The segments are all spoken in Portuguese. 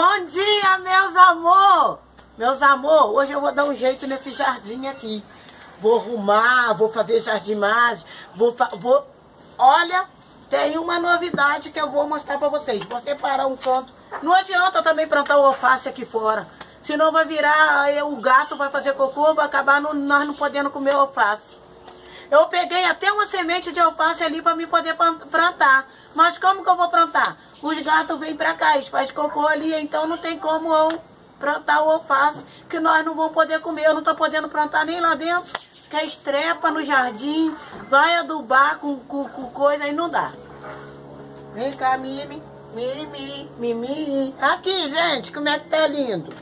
Bom dia, meus amor! Meus amor, hoje eu vou dar um jeito nesse jardim aqui. Vou arrumar, vou fazer jardinagem, vou, vou... Olha, tem uma novidade que eu vou mostrar pra vocês. Vou separar um canto. Não adianta também plantar o alface aqui fora. Senão vai virar, o gato vai fazer cocô, vai acabar no, nós não podendo comer alface. Eu peguei até uma semente de alface ali para me poder plantar. Mas como que eu vou plantar? Os gatos vêm para cá, eles fazem cocô ali, então não tem como eu plantar o alface, que nós não vamos poder comer. Eu não estou podendo plantar nem lá dentro, que é estrepa no jardim, vai adubar com, com, com coisa, aí não dá. Vem cá, Mimi. Mimi, Mimi. Aqui, gente, como é que tá lindo.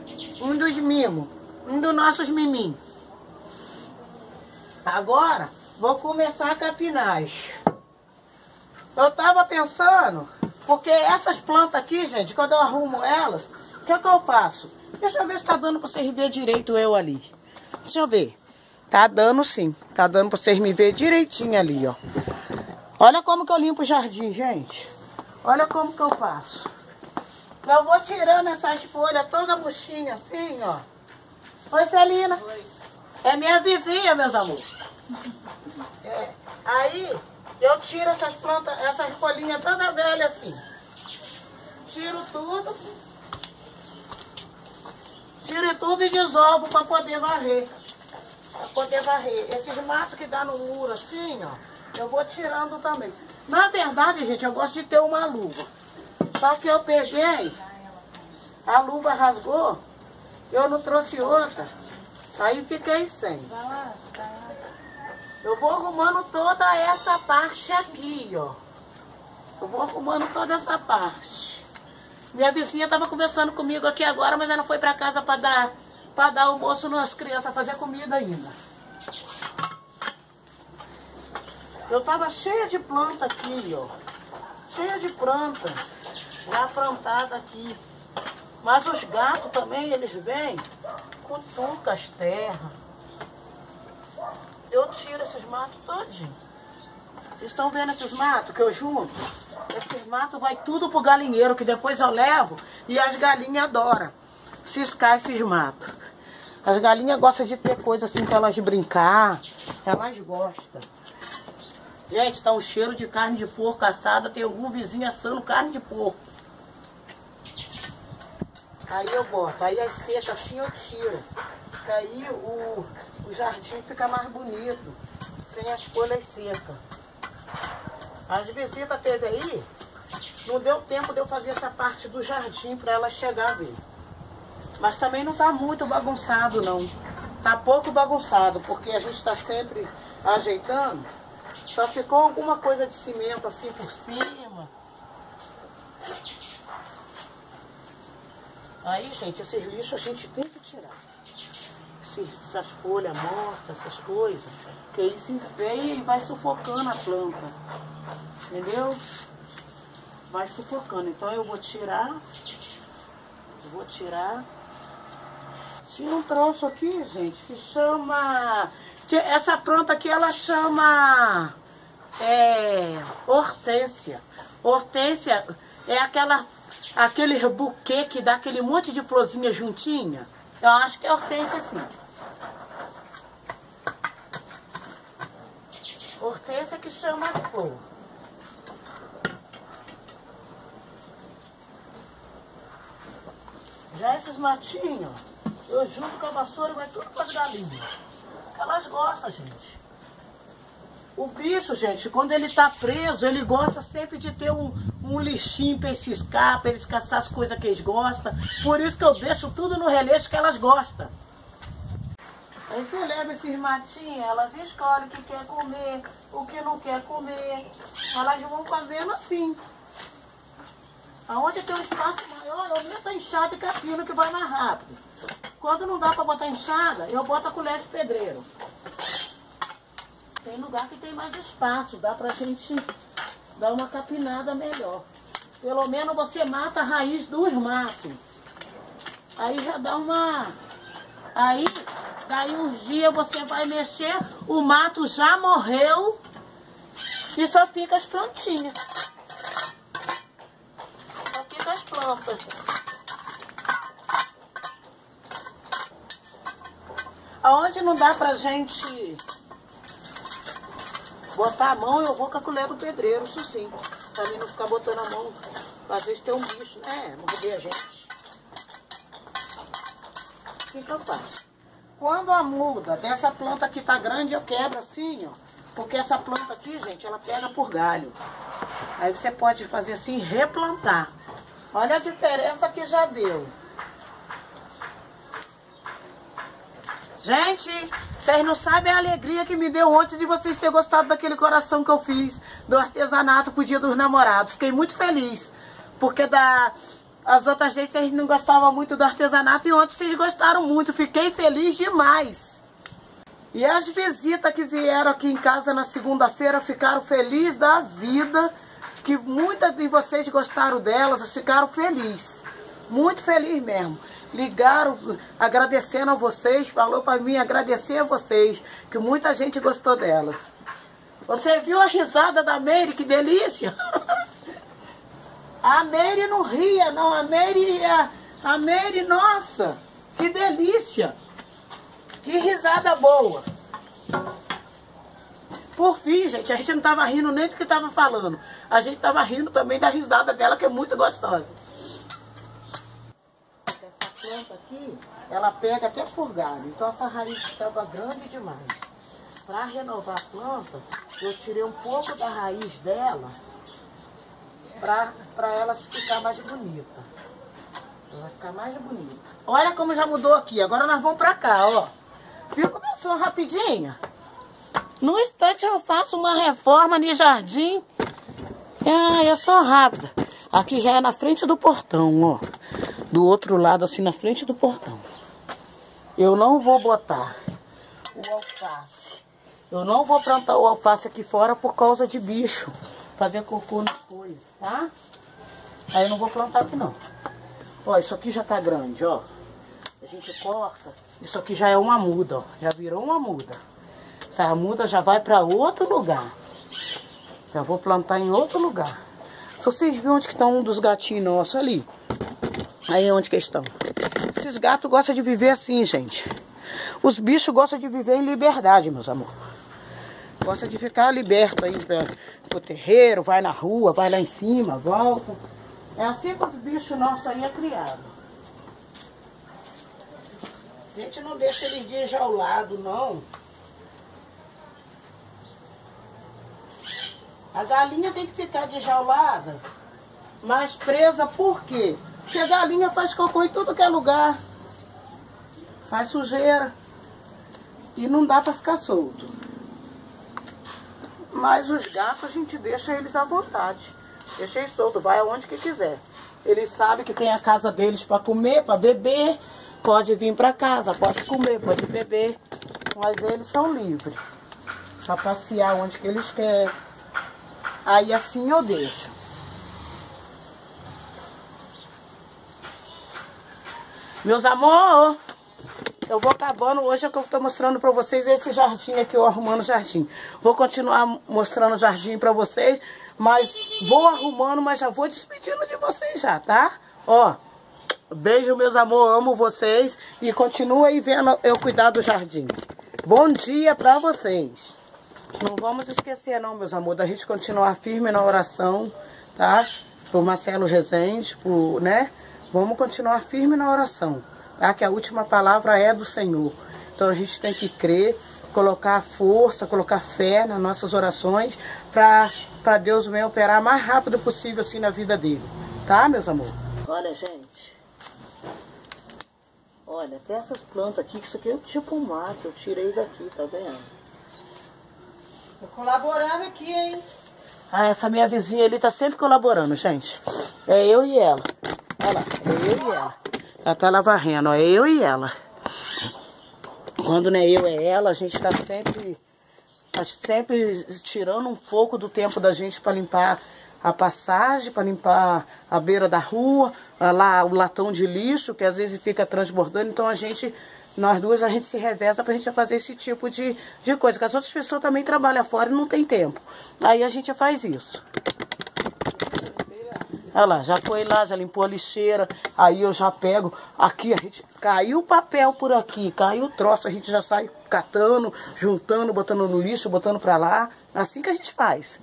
Um dos mimos. Um dos nossos miminhos. Agora, vou começar a capinagem. Eu tava pensando, porque essas plantas aqui, gente, quando eu arrumo elas, o que, é que eu faço? Deixa eu ver se tá dando pra vocês ver direito eu ali. Deixa eu ver. Tá dando sim. Tá dando pra vocês me ver direitinho ali, ó. Olha como que eu limpo o jardim, gente. Olha como que eu faço. Eu vou tirando essas folhas toda buchinha assim, ó. Oi, Celina. Oi. É minha vizinha, meus amores. É. Aí, eu tiro essas plantas, essas folhinhas toda velha assim. Tiro tudo. Tiro tudo e dissolvo para poder varrer. Para poder varrer. Esses matos que dá no muro assim, ó. Eu vou tirando também. Na verdade, gente, eu gosto de ter uma luva. Só que eu peguei, a luva rasgou, eu não trouxe outra. Aí fiquei sem. Eu vou arrumando toda essa parte aqui, ó. Eu vou arrumando toda essa parte. Minha vizinha estava conversando comigo aqui agora, mas ela foi para casa para dar, para dar almoço nas crianças, fazer comida ainda. Eu tava cheia de planta aqui, ó. Cheia de planta. Já plantada aqui. Mas os gatos também, eles vêm, cutucam as terras. Eu tiro esses matos todinho. Vocês estão vendo esses matos que eu junto? Esses matos vai tudo pro galinheiro, que depois eu levo e as galinhas adoram ciscar esses matos. As galinhas gostam de ter coisa assim pra elas brincar. Elas gostam. Gente, tá um cheiro de carne de porco assada. Tem algum vizinho assando carne de porco. Aí eu boto. Aí as secas assim eu tiro. Porque aí o, o jardim fica mais bonito. Sem as folhas secas. As visitas teve aí. Não deu tempo de eu fazer essa parte do jardim para ela chegar a ver. Mas também não tá muito bagunçado não. Tá pouco bagunçado, porque a gente está sempre ajeitando. Só ficou alguma coisa de cimento assim por cima. Aí, gente, esses lixos a gente tem que tirar. Essas folhas mortas, essas coisas. Porque isso enfeia e vai sufocando a planta. Entendeu? Vai sufocando. Então eu vou tirar. Eu vou tirar. Tinha um troço aqui, gente, que chama... Essa planta aqui, ela chama é, hortência. Hortência é aquela, aquele buquê que dá aquele monte de florzinha juntinha. Eu acho que é hortência sim. Hortência que chama flor. Já esses matinhos, eu junto com a vassoura vai tudo para as galinhas. Elas gostam, gente. O bicho, gente, quando ele tá preso, ele gosta sempre de ter um, um lixinho para ciscar, para eles caçar as coisas que eles gostam. Por isso que eu deixo tudo no releixo que elas gostam. Você leva esses matinhos, elas escolhem o que quer comer, o que não quer comer. Elas vão fazendo assim. Aonde tem um espaço maior, eu meto a enxada e capino que vai mais rápido. Quando não dá para botar enxada, eu boto a colher de pedreiro. Tem lugar que tem mais espaço, dá pra gente dar uma capinada melhor. Pelo menos você mata a raiz dos matos. Aí já dá uma... Aí, Daí um dia você vai mexer, o mato já morreu e só fica as plantinhas. Só fica as plantas. Aonde não dá pra gente botar a mão, eu vou com a colher do pedreiro, isso sim. Pra mim não ficar botando a mão, às vezes tem um bicho, né? Morder a gente. Então faz. Quando a muda dessa planta aqui tá grande, eu quebro assim, ó. Porque essa planta aqui, gente, ela pega por galho. Aí você pode fazer assim, replantar. Olha a diferença que já deu. Gente, vocês não sabem a alegria que me deu ontem de vocês terem gostado daquele coração que eu fiz do artesanato pro dia dos namorados. Fiquei muito feliz. Porque da, as outras vezes vocês não gostavam muito do artesanato e ontem vocês gostaram muito. Fiquei feliz demais. E as visitas que vieram aqui em casa na segunda-feira ficaram felizes da vida. Que muitas de vocês gostaram delas, ficaram felizes. Muito feliz mesmo ligaram agradecendo a vocês, falou para mim agradecer a vocês, que muita gente gostou delas. Você viu a risada da Meire, que delícia? A Meire não ria, não. A Meire, a, a Meire, nossa, que delícia. Que risada boa. Por fim, gente, a gente não estava rindo nem do que estava falando. A gente estava rindo também da risada dela, que é muito gostosa planta aqui, ela pega até por galho. Então essa raiz estava grande demais. Para renovar a planta, eu tirei um pouco da raiz dela para ela ficar mais bonita. Ela vai ficar mais bonita. Olha como já mudou aqui. Agora nós vamos para cá, ó. Viu? Começou rapidinho. No instante eu faço uma reforma no jardim. Ah, eu sou rápida. Aqui já é na frente do portão, ó do outro lado, assim, na frente do portão. Eu não vou botar o alface. Eu não vou plantar o alface aqui fora por causa de bicho. Fazer cocô na coisa, tá? Aí eu não vou plantar aqui não. Ó, isso aqui já tá grande, ó. A gente corta. Isso aqui já é uma muda, ó. Já virou uma muda. Essa muda já vai para outro lugar. Já vou plantar em outro lugar. Se vocês viram onde que tá um dos gatinhos nossos ali. Aí onde que estão? Esses gatos gostam de viver assim, gente. Os bichos gostam de viver em liberdade, meus amores. Gosta de ficar liberto aí pro terreiro, vai na rua, vai lá em cima, volta. É assim que os bichos nossos aí é criado. A gente não deixa eles de não. A galinha tem que ficar de jaulada, mas presa por quê? Porque a galinha faz cocô em tudo que é lugar. Faz sujeira. E não dá para ficar solto. Mas os gatos a gente deixa eles à vontade. Deixa eles soltos, vai aonde que quiser. Eles sabem que tem a casa deles para comer, para beber. Pode vir para casa, pode comer, pode beber. Mas eles são livres. Para passear onde que eles querem. Aí assim eu deixo. Meus amor, eu vou acabando. Hoje é que eu estou mostrando para vocês esse jardim aqui, eu arrumando o jardim. Vou continuar mostrando o jardim para vocês, mas vou arrumando, mas já vou despedindo de vocês já, tá? Ó, beijo, meus amor, amo vocês e continua aí vendo eu cuidar do jardim. Bom dia para vocês. Não vamos esquecer não, meus amores, da gente continuar firme na oração, tá? Por Marcelo Rezende, por, né? Vamos continuar firme na oração, tá? que a última palavra é do Senhor. Então a gente tem que crer, colocar força, colocar fé nas nossas orações para Deus venha operar mais rápido possível assim na vida dele. Tá, meus amores? Olha, gente. Olha, até essas plantas aqui, que isso aqui é tipo um mato, eu tirei daqui, tá vendo? Tô colaborando aqui, hein? Ah, essa minha vizinha ali tá sempre colaborando, gente. É eu e ela. Olha lá, é eu e ela. Ela tá lá varrendo, ó, é eu e ela. Quando não é eu, é ela, a gente tá sempre, tá sempre tirando um pouco do tempo da gente para limpar a passagem, para limpar a beira da rua, lá o latão de lixo, que às vezes fica transbordando. Então a gente, nós duas, a gente se reveza pra gente fazer esse tipo de, de coisa. Que as outras pessoas também trabalham fora e não tem tempo. Aí a gente faz isso. Olha lá, já foi lá, já limpou a lixeira. Aí eu já pego. Aqui a gente. Caiu o papel por aqui, caiu o troço, a gente já sai catando, juntando, botando no lixo, botando pra lá. Assim que a gente faz.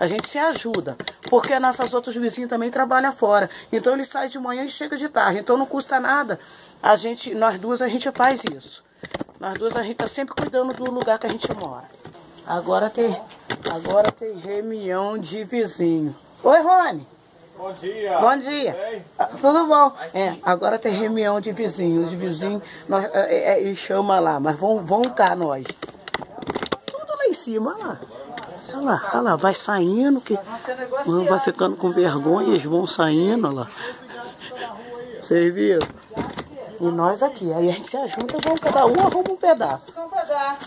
A gente se ajuda. Porque nossos outros vizinhos também trabalham fora. Então eles saem de manhã e chegam de tarde. Então não custa nada. A gente, nós duas a gente faz isso. Nós duas a gente tá sempre cuidando do lugar que a gente mora. Agora tem, agora tem reunião de vizinho. Oi, Rony. Bom dia. Bom dia. Ah, Tudo bom? É, agora tem reunião de vizinhos. De vizinhos, nós, é, é, é, chama lá, mas vão, vão cá nós. Tudo lá em cima, olha lá. Olha lá, olha lá, vai saindo, que vai ficando com vergonha, eles vão saindo, olha lá. Vocês viram? E nós aqui, aí a gente se ajuda, vamos cada um arruma um pedaço. Só pra dar.